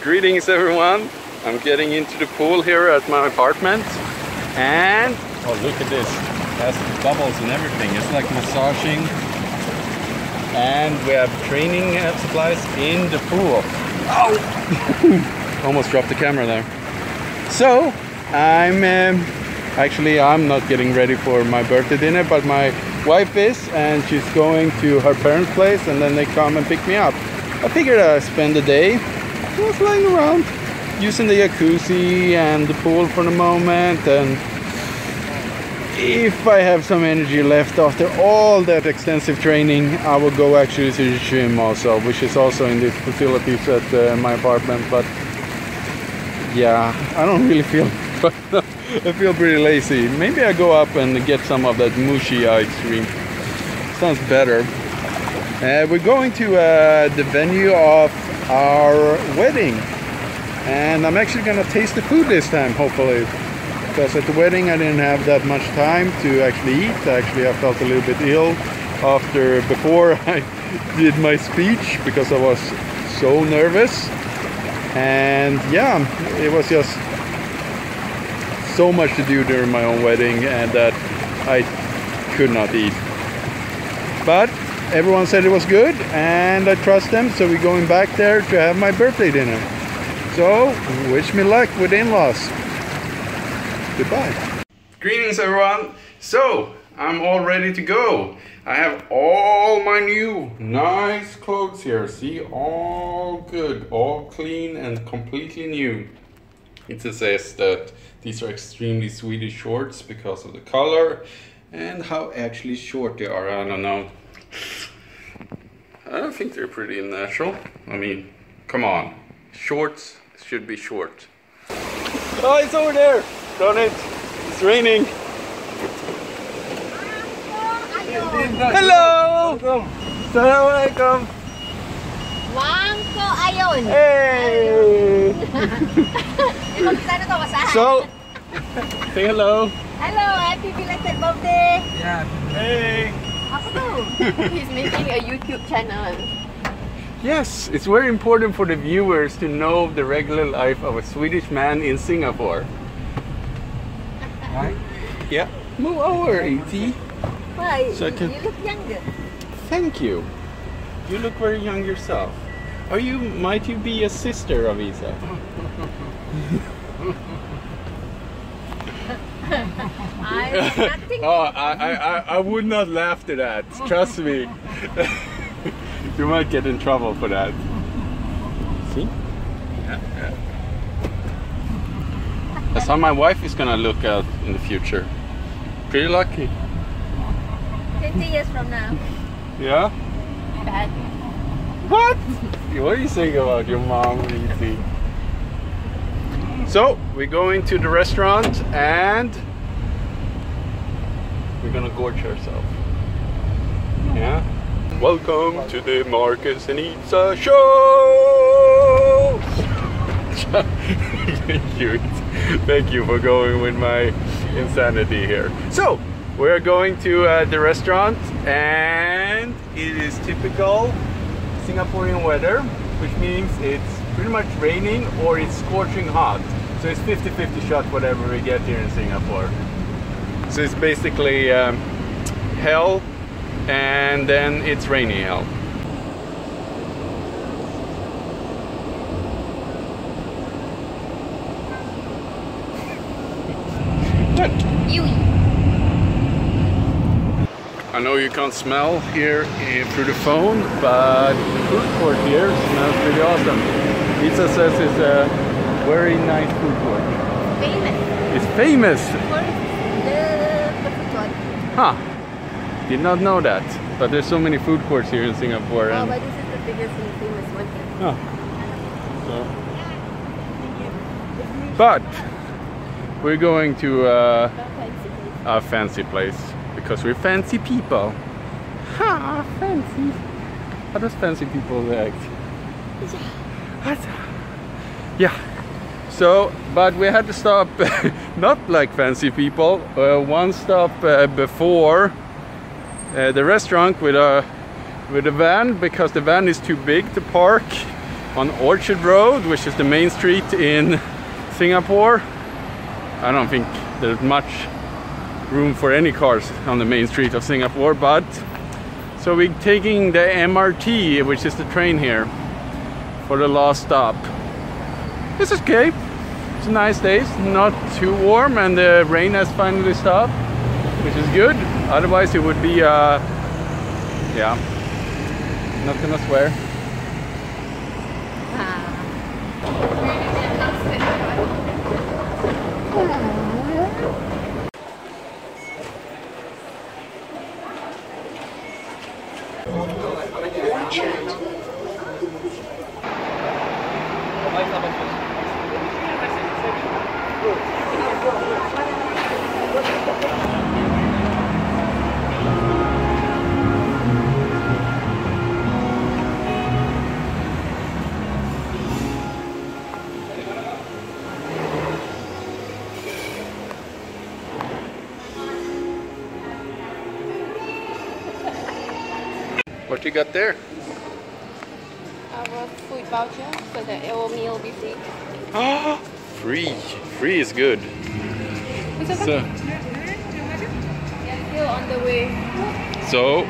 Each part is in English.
Greetings everyone. I'm getting into the pool here at my apartment. And, oh look at this. It has bubbles and everything. It's like massaging. And we have training uh, supplies in the pool. Oh! Almost dropped the camera there. So, I'm um, actually I'm not getting ready for my birthday dinner, but my wife is, and she's going to her parents' place, and then they come and pick me up. I figured I'd spend the day just lying around, using the jacuzzi and the pool for the moment, and if I have some energy left after all that extensive training, I will go actually to the gym also, which is also in these facilities at uh, my apartment. But yeah, I don't really feel. I feel pretty lazy. Maybe I go up and get some of that mushy ice cream. Sounds better. Uh, we're going to uh, the venue of our wedding, and I'm actually gonna taste the food this time, hopefully. Because at the wedding I didn't have that much time to actually eat. Actually, I felt a little bit ill after before I did my speech because I was so nervous. And yeah, it was just so much to do during my own wedding and that I could not eat. But everyone said it was good and I trust them so we're going back there to have my birthday dinner. So wish me luck with in-laws. Goodbye. Greetings everyone. So I'm all ready to go. I have all my new nice clothes here. See, all good, all clean and completely new. It says that these are extremely Swedish shorts because of the color and how actually short they are. I don't know. I think they're pretty natural. I mean, come on. Shorts should be short. Oh, it's over there. Darn it. It's raining. Hello. Assalamualaikum. Wangko ayon. Hey. Emang kita na to basahan. So, say hello. Hello, happy belated birthday. Yeah. Hey. Apa tu? He's making a YouTube channel. Yes, it's very important for the viewers to know the regular life of a Swedish man in Singapore. Right? Yeah. Move over, E.T. Why? So I can- You look younger. Thank you. You look very young yourself. Are you? Might you be a sister of Isa? I. Oh, I, I, I, would not laugh to that. Trust me. you might get in trouble for that. See? Yeah, yeah. That's how my wife is gonna look out in the future. Pretty lucky. 20 years from now. Yeah? Bad. What? What are you saying about your mom, E.T.? So, we're going to the restaurant and we're gonna gorge ourselves. Yeah? Welcome to the Marcus and Isa show! Thank you. Thank you for going with my insanity here. So, we're going to uh, the restaurant and it is typical Singaporean weather, which means it's pretty much raining or it's scorching hot. So it's 50-50 shot whatever we get here in Singapore. So it's basically um, hell and then it's rainy hell. You. I know you can't smell here eh, through the phone, but the food court here smells pretty awesome. Pizza says it's a very nice food court. Famous. It's famous! For the, the food court. Huh. Did not know that. But there's so many food courts here in Singapore. Oh, And, but this is the biggest and famous one here. huh. So. But we're going to uh, a fancy place because we're fancy people. Ha, fancy. How does fancy people act? What? Yeah. So, but we had to stop, not like fancy people, uh, one stop uh, before uh, the restaurant with a with a van because the van is too big to park on Orchard Road, which is the main street in Singapore. I don't think there's much room for any cars on the main street of Singapore, but so we're taking the MRT, which is the train here, for the last stop. This is okay. It's a nice day, it's not too warm, and the rain has finally stopped, which is good. Otherwise, it would be, uh, yeah, not gonna swear. What you got there? Our food voucher so that our meal will be free. Ah, free. Free is good. So, They're still on the way. so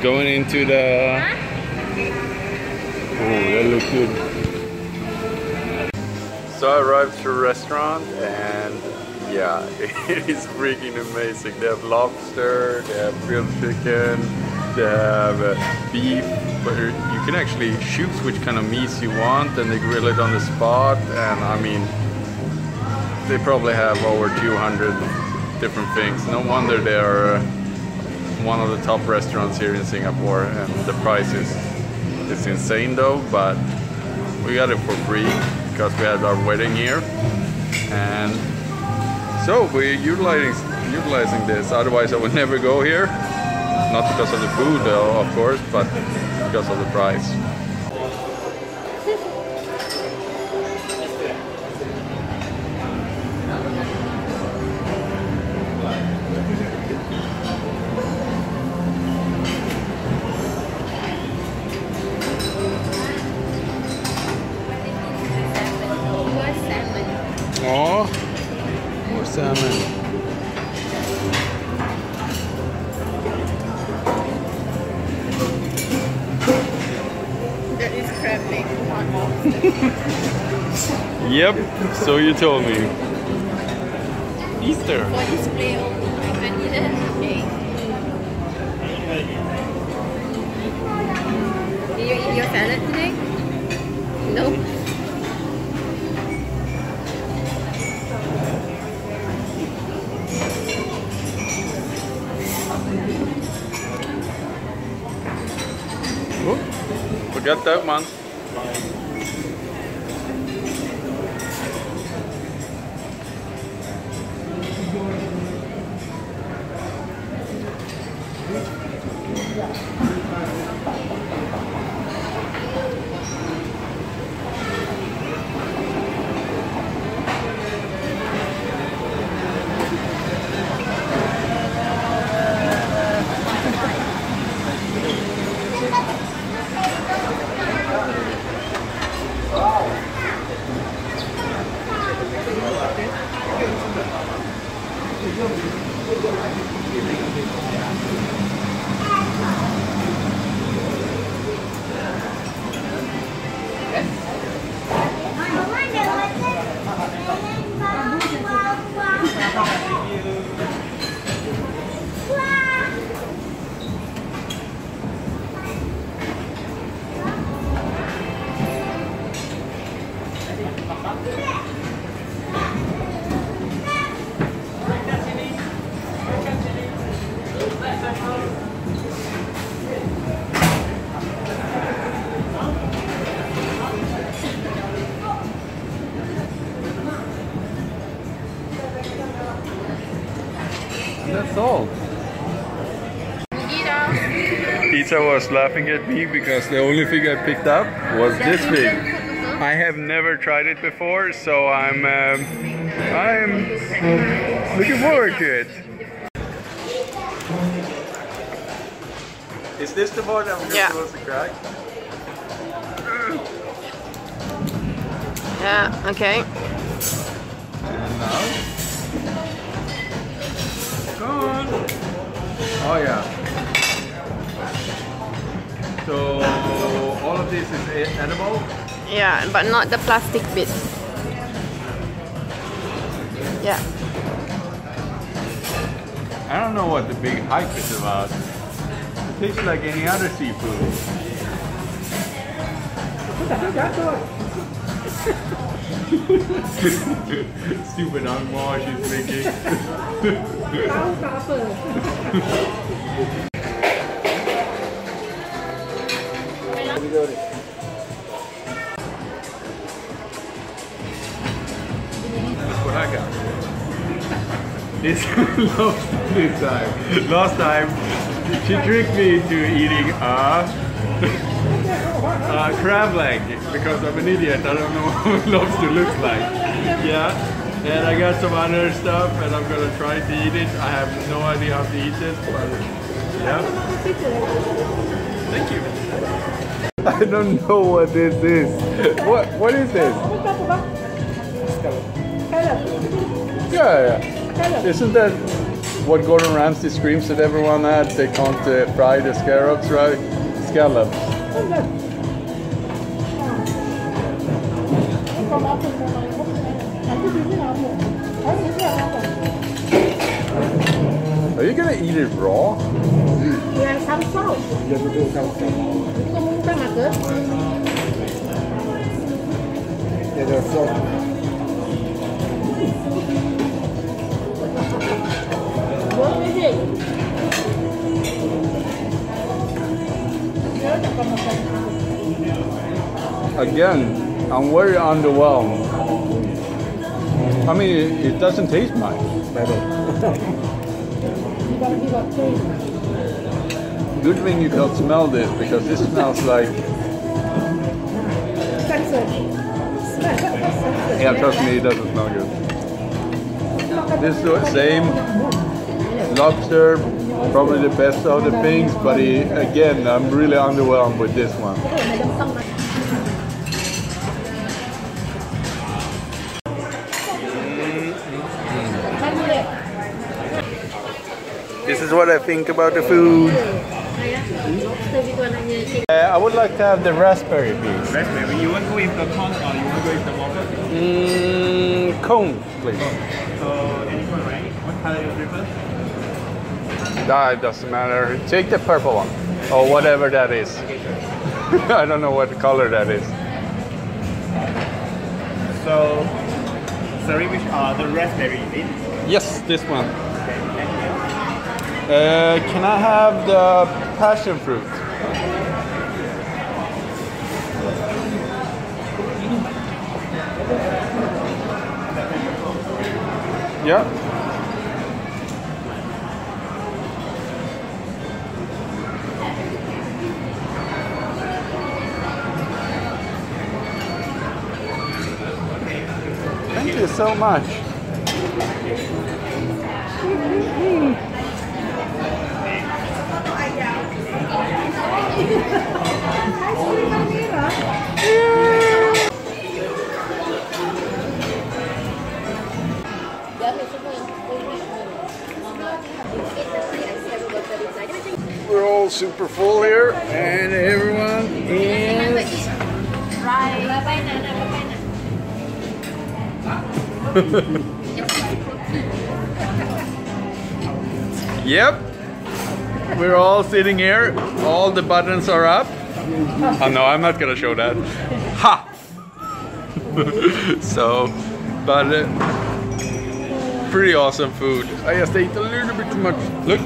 going into the. Oh, that looks good. So I arrived to a restaurant and yeah, it is freaking amazing. They have lobster, they have grilled chicken, they have uh, beef, where you can actually choose which kind of meats you want and they grill it on the spot. And I mean, they probably have over 200 different things. No wonder they are uh, one of the top restaurants here in Singapore and the price is it's insane though but we got it for free because we had our wedding here and so we're utilizing utilizing this otherwise I would never go here not because of the food though of course but because of the price More salmon. Oh, more salmon. That is crab leg, Yep, so you told me. Easter. For display only. I can eat it. Okay. Did you eat your salad today? No. Forgot that out. Isa was laughing at me because the only thing I picked up was this thing. I have never tried it before, so I'm um, I'm looking forward to it. Is this the part I'm Yeah. supposed to crack? Yeah, okay. And now. Go on. Oh yeah. So all of this is edible. Yeah, but not the plastic bit. Yeah. I don't know what the big hype is about. It tastes like any other seafood. Stupid angmoh she's making. It's last this time. Last time, she tricked me into eating a, a crab leg because I'm an idiot. I don't know what lobster looks like. Yeah. And I got some other stuff and I'm gonna try to eat it. I have no idea how to eat it, but yeah. Thank you. I don't know what this is. What what is this? Yeah, yeah. Isn't that what Gordon Ramsay screams at everyone at? They can't uh, fry the scallops, right? Scallops. Are you gonna eat it raw? Làm sao sau? Có muốn ta Again, I'm very underwhelmed. I mean, it, it doesn't taste much. Good thing you can smell this because this smells like. Yeah, trust me, it doesn't smell good. This is the same lobster, probably the best of the things, but he, again, I'm really underwhelmed with this one. Cái này đâm xong mà. Bao nhiêu đẹp? This is what I think about the food. Uh, I would like to have the raspberry piece. Raspberry, you want to go with the cone or you want to go with the waffle? Mm, cone, please. So, anyone, right? What color you prefer? Nah, it doesn't matter. Take the purple one, or whatever that is. I don't know what color that is. So, sorry, which are the raspberry is it? Yes, this one. Okay, thank you. Uh, can I have the passion fruit? Yeah. So much. We're all super full here, and everyone is. Yep. We're all sitting here. All the buttons are up. Oh no, I'm not gonna show that. Ha! so, but uh, pretty awesome food. I just ate a little bit too much. Look.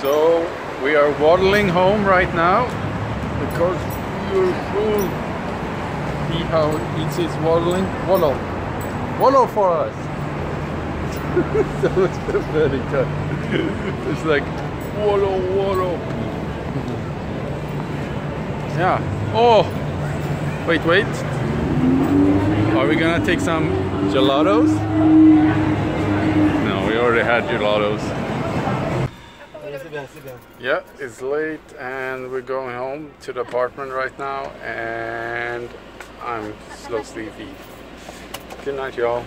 So we are waddling home right now because we're full. See how it is waddling? Wallow. Wallow for us. so it's very good. it's like wallow, wallow. Yeah. Oh! Wait, wait. Are we gonna take some gelatos? No, we already had gelatos. Yeah, it's late and we're going home to the apartment right now and I'm slow sleepy. Good night y'all.